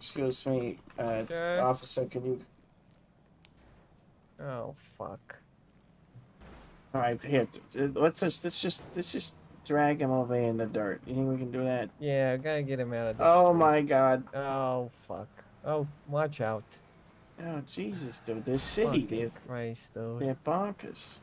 Excuse me, uh, Sir? officer. Can you? Oh fuck. All right, here. Let's just let's just let's just drag him away in the dirt. You think we can do that? Yeah, I gotta get him out of this. Oh street. my God! Oh fuck. Oh, watch out. Oh Jesus, dude! This city. Fucking dude. Christ, dude. they're bonkers.